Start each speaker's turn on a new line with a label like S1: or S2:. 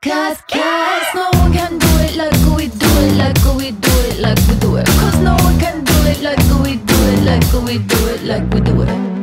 S1: Cause, cause no one can do it like we do it, like we do it, like we do it. Cause no one can do it like we do it, like we do it, like we do it.